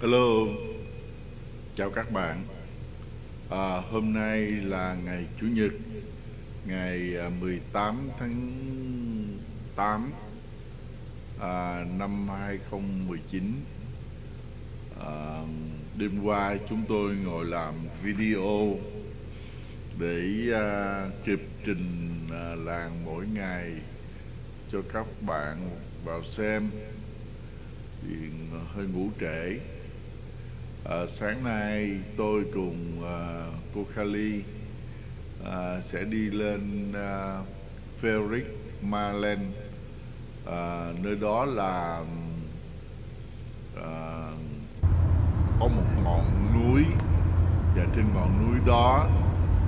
Hello, chào các bạn. À, hôm nay là ngày Chủ nhật, ngày à, 18 tháng 8 à, năm 2019. À, đêm qua chúng tôi ngồi làm video để à, kịp trình à, làng mỗi ngày cho các bạn vào xem thì hơi ngủ trễ à, sáng nay tôi cùng à, cô Kali à, sẽ đi lên à, Ferric Marlen à, nơi đó là à, có một ngọn núi và trên ngọn núi đó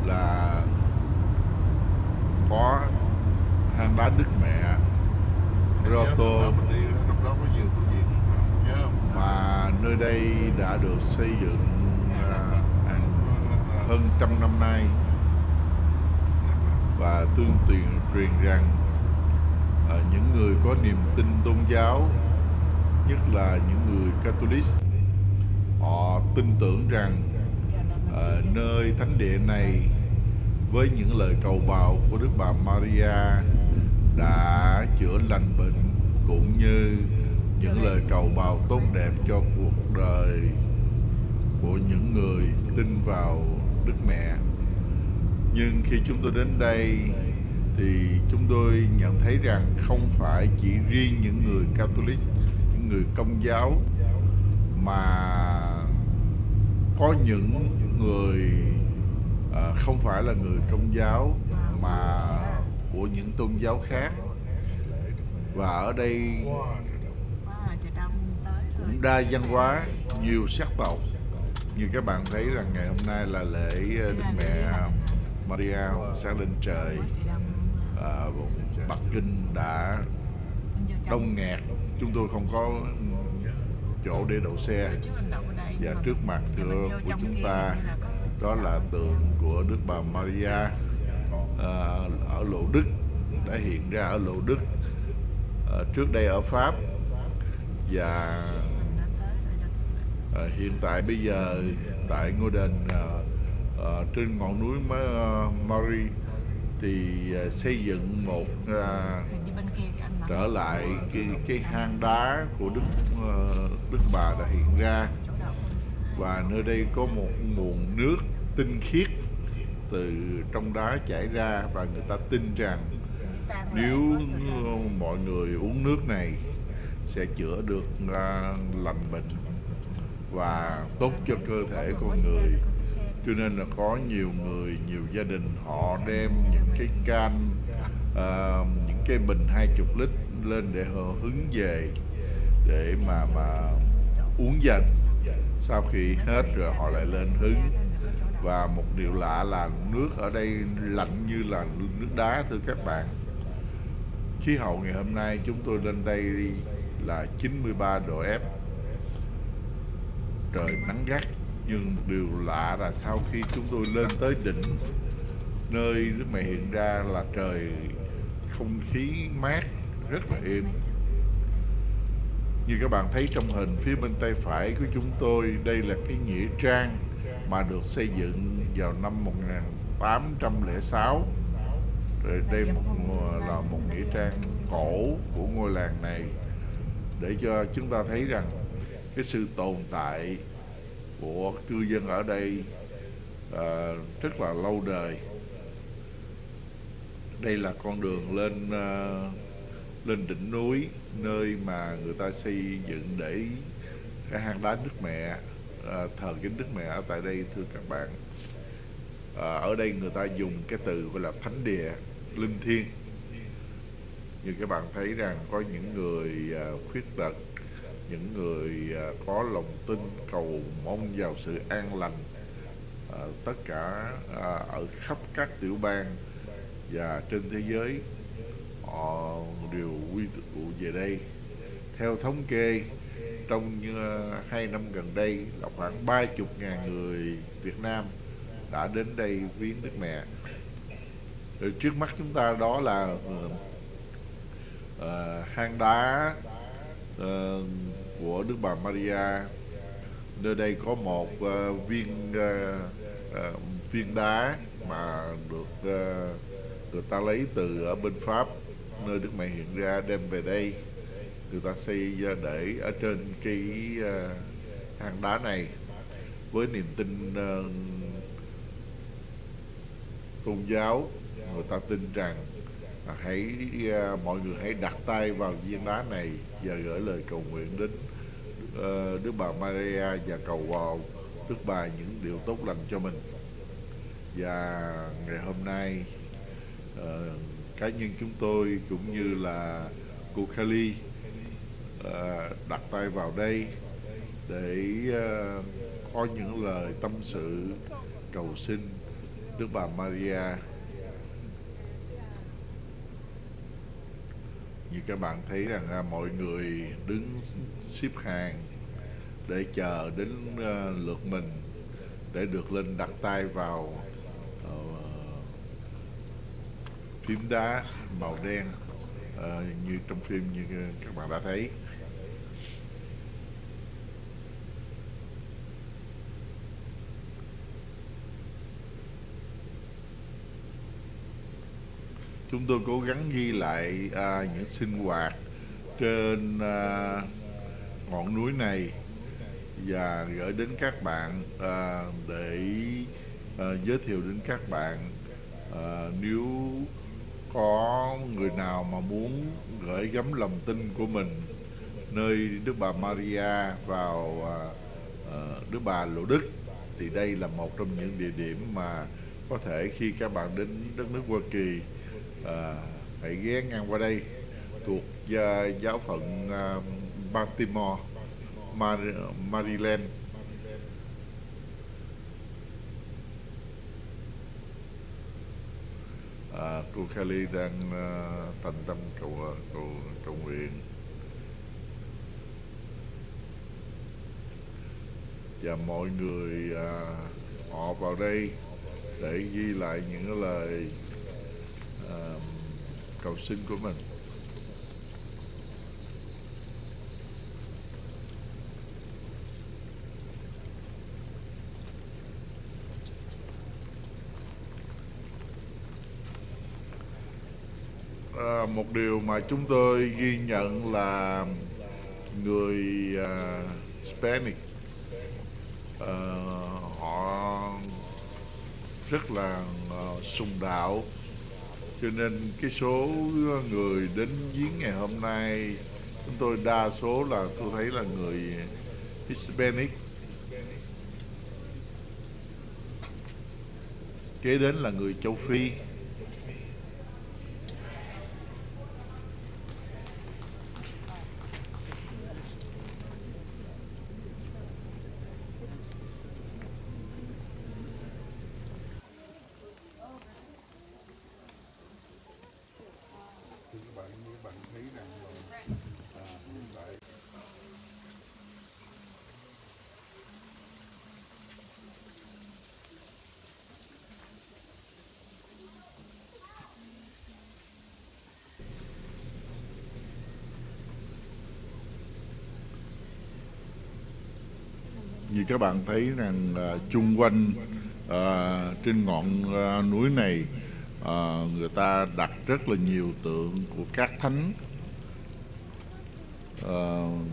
là có hang đá Đức Mẹ. Đi lúc đó có nhiều câu chuyện nhớ không mà nơi đây đã được xây dựng à, hơn trăm năm nay. Và tương truyền truyền rằng à, những người có niềm tin tôn giáo nhất là những người Catholic họ tin tưởng rằng à, nơi thánh địa này với những lời cầu bào của Đức Bà Maria đã chữa lành bệnh cũng như những lời cầu bào tốt đẹp cho cuộc đời của những người tin vào Đức Mẹ. Nhưng khi chúng tôi đến đây thì chúng tôi nhận thấy rằng không phải chỉ riêng những người Catholic, những người công giáo mà có những người à, không phải là người công giáo mà của những tôn giáo khác và ở đây đa văn hóa nhiều sắc tộc. Như các bạn thấy rằng ngày hôm nay là lễ ờ, Đức Mẹ ờ, Maria sáng lên trời. À, Bắc Kinh đã đông nghẹt. Chúng tôi không có chỗ để đậu xe. Và trước mặt của, của chúng ta đó là tượng của Đức Bà Maria. À, ở Lộ Đức đã hiện ra ở Lộ Đức. À, trước đây ở Pháp. Và à, hiện tại bây giờ tại ngôi đền à, à, trên ngọn núi Ma- ờ, Mari thì à, xây dựng một à, trở lại cái cái hang đá của Đức à, Đức Bà đã hiện ra. Và nơi đây có một nguồn nước tinh khiết từ trong đá chảy ra và người ta tin rằng nếu mọi người uống nước này sẽ chữa được lành bệnh và tốt cho cơ thể con người. Cho nên là có nhiều người nhiều gia đình họ đem những cái can uh, những cái bình hai chục lít lên để họ hứng về để mà mà uống dần. Sau khi hết rồi họ lại lên hứng. Và một điều lạ là nước ở đây lạnh như là nước đá thưa các bạn. Khí hậu ngày hôm nay chúng tôi lên đây là 93 độ F trời nắng gắt, nhưng một điều lạ là sau khi chúng tôi lên tới đỉnh, nơi Đức Mẹ hiện ra là trời không khí mát, rất là êm. Như các bạn thấy trong hình phía bên tay phải của chúng tôi, đây là cái nghĩa trang mà được xây dựng vào năm 1806 Rồi đây một là một nghĩa trang cổ của ngôi làng này, để cho chúng ta thấy rằng cái sự tồn tại của cư dân ở đây à, rất là lâu đời. Đây là con đường lên à, lên đỉnh núi nơi mà người ta xây dựng để cái hang đá Đức Mẹ à, thờ kính Đức Mẹ ở tại đây thưa các bạn. À, ở đây người ta dùng cái từ gọi là thánh địa linh thiêng. Như các bạn thấy rằng có những người à, khuyết tật những người à, có lòng tin cầu mong vào sự an lành à, tất cả à, ở khắp các tiểu bang và trên thế giới họ đều quy tụ về đây. Theo thống kê trong uh, hai năm gần đây là khoảng ba chục ngàn người Việt Nam đã đến đây viếng Đức Mẹ. Rồi trước mắt chúng ta đó là uh, uh, hang đá uh, của Đức Bà Maria. Nơi đây có một uh, viên uh, uh, viên đá mà được uh, người ta lấy từ ở bên Pháp nơi Đức Mẹ hiện ra đem về đây. Người ta xây để ở trên cái uh, hang đá này với niềm tin uh, tôn giáo. Người ta tin rằng uh, hãy uh, mọi người hãy đặt tay vào viên đá này và gửi lời cầu nguyện đến Ờ, Đức bà Maria và cầu vào Đức bà những điều tốt lành cho mình. Và ngày hôm nay ờ, cá nhân chúng tôi cũng như là cô Kali ờ, đặt tay vào đây để có những lời tâm sự cầu xin Đức bà Maria. Như các bạn thấy rằng là mọi người đứng xếp hàng để chờ đến uh, lượt mình để được lên đặt tay vào uh, phím đá màu đen uh, như trong phim như các bạn đã thấy. Chúng tôi cố gắng ghi lại à, những sinh hoạt trên à, ngọn núi này và gửi đến các bạn à, để à, giới thiệu đến các bạn. À, nếu có người nào mà muốn gửi gắm lòng tin của mình nơi Đức bà Maria vào à, à, Đức bà Lộ Đức thì đây là một trong những địa điểm mà có thể khi các bạn đến đất nước Hoa Kỳ Ờ, à, hãy ghé ngang qua đây thuộc uh, giáo phận uh, Baltimore, Mar Maryland. À, cô Kelly đang uh, thành tâm cầu cầu cầu nguyện và mọi người uh, họ vào đây để ghi lại những lời uh, cầu xin của mình. À, một điều mà chúng tôi ghi nhận là người uh, Hispanic uh, họ rất là uh, sùng đạo cho nên cái số người đến viếng ngày hôm nay, chúng tôi đa số là tôi thấy là người Hispanic. Kế đến là người châu Phi. Như các bạn thấy rằng uh, chung quanh uh, trên ngọn uh, núi này uh, người ta đặt rất là nhiều tượng của các thánh uh,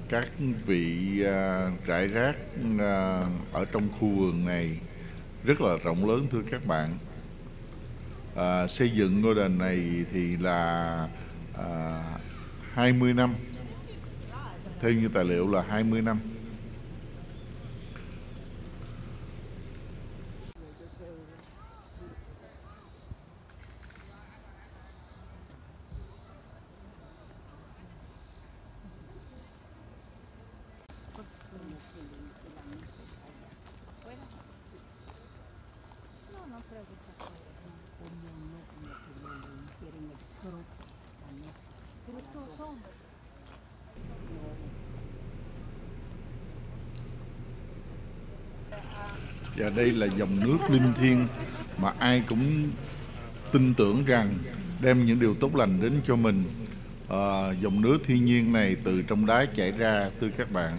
các vị uh, trải rác uh, ở trong khu vườn này rất là rộng lớn thưa các bạn. Uh, xây dựng ngôi đền này thì là uh, 20 năm. Theo như tài liệu là 20 năm. và đây là dòng nước linh thiêng mà ai cũng tin tưởng rằng đem những điều tốt lành đến cho mình. À, dòng nước thiên nhiên này từ trong đá chảy ra thưa các bạn.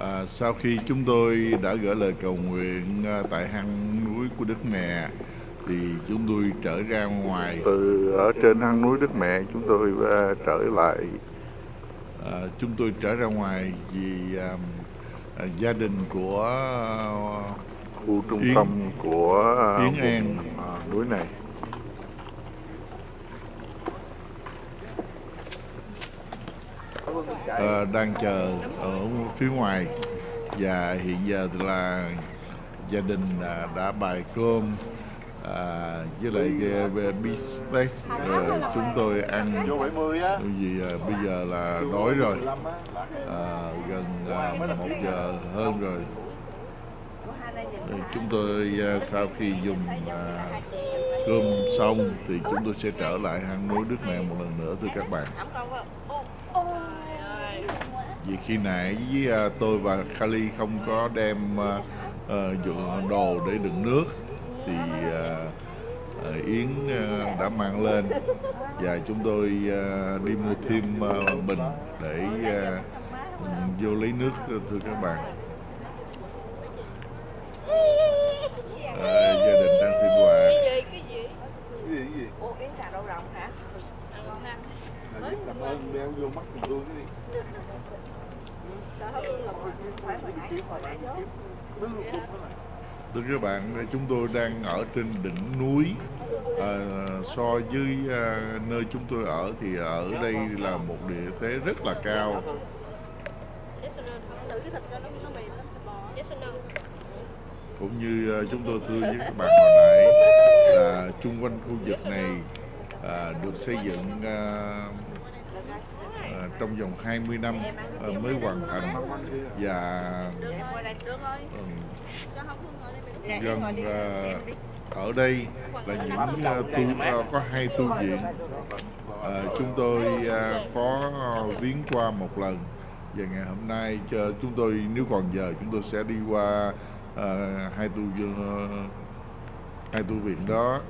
À, sau khi chúng tôi đã gửi lời cầu nguyện à, tại hang núi của Đức Mẹ thì chúng tôi trở ra ngoài. Từ ở trên hang núi Đức Mẹ chúng tôi uh, trở lại à, chúng tôi trở ra ngoài vì à, à, gia đình của à, khu trung Yến- tâm của à, Yến An. à, núi này Ờ, đang chờ ở phía ngoài và hiện giờ là gia đình à, đã bài cơm à, với lại cái business rồi chúng tôi ăn. Vì à, bây giờ là đói rồi. À, gần à, một giờ hơn rồi. Chúng tôi à, sau khi dùng à, cơm xong thì chúng tôi sẽ trở lại hang núi Đức Mẹ một lần nữa thưa các bạn. Vì khi nãy với à, tôi và Kali không có đem à, à, dụng đồ để đựng nước thì à, à, Yến à, đã mang lên và chúng tôi đi mua thêm bình để vô lấy nước thưa các bạn. À, gia đình đang sinh hoạt cái gì cái gì Cái gì, cái gì? ủa yến xào đậu rồng hả ăn ngon ăn Là biết cảm ơn đeo vô mắt của tôi cái đi. sao hết lương lòng phải hồi nãy hồi nãy đó Thưa các bạn, chúng tôi đang ở trên đỉnh núi. À, so với à, nơi chúng tôi ở thì ở đây là một địa thế rất là cao. Cũng như à, chúng tôi thưa với các bạn hồi nãy là chung quanh khu vực này à, được xây dựng à, à, trong vòng 20 năm à, mới hoàn thành. Và ngồi đây trước ơi ừ, cho không thương ngồi đây mình gần à, ở đây là những à, tu à, có hai tu viện. À, chúng tôi à, có viếng qua một lần. Và ngày hôm nay cho chúng tôi nếu còn giờ chúng tôi sẽ đi qua à, hai tu viện hai tu viện đó.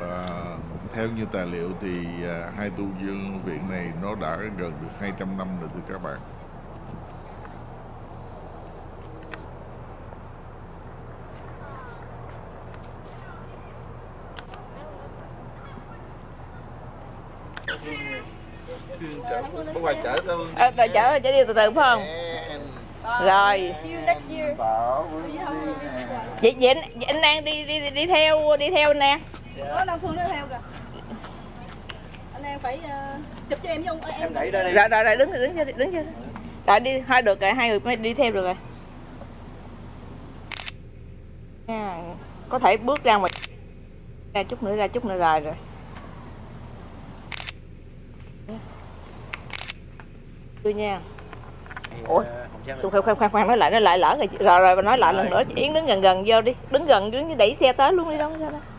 Và theo như tài liệu thì à, hai tu viện viện này nó đã gần được 200 năm rồi thưa các bạn Không phải chở tao À, bà chở chở đi từ từ phải không? Rồi. Vậy, vậy, anh, vậy anh đang đi đi đi theo đi theo anh nè. Đó Lâm Phương nó theo kìa Anh em phải chụp cho em với ông em đẩy Rồi rồi rồi đứng đứng chưa, đứng chưa? Rồi đi hai được rồi, hai người mới đi theo được rồi. Nha, Có thể bước ra ngoài ra chút nữa ra chút nữa rồi rồi. Tôi nha. Ủa, Xung khoan khoan khoan khoan nói lại nói lại lỡ rồi rồi rồi nói lại lần nữa Yến đứng gần gần vô đi đứng gần đứng như đẩy xe tới luôn đi đâu sao đâu rồi